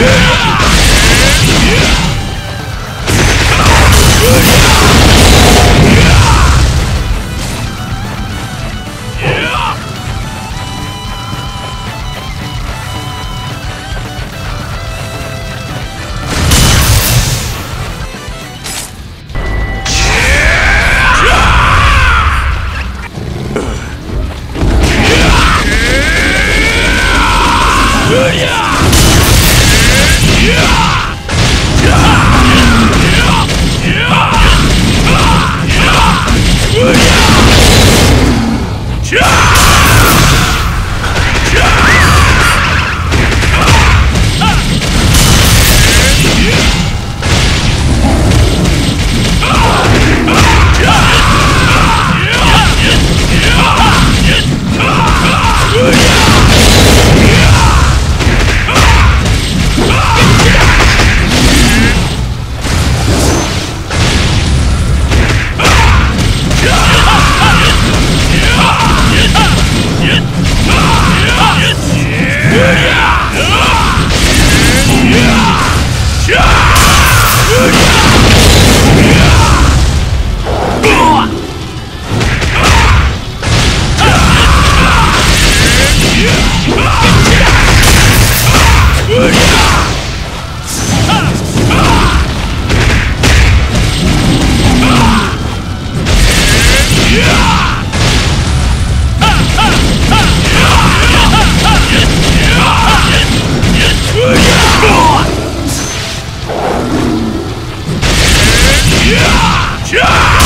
Yeah! Charge!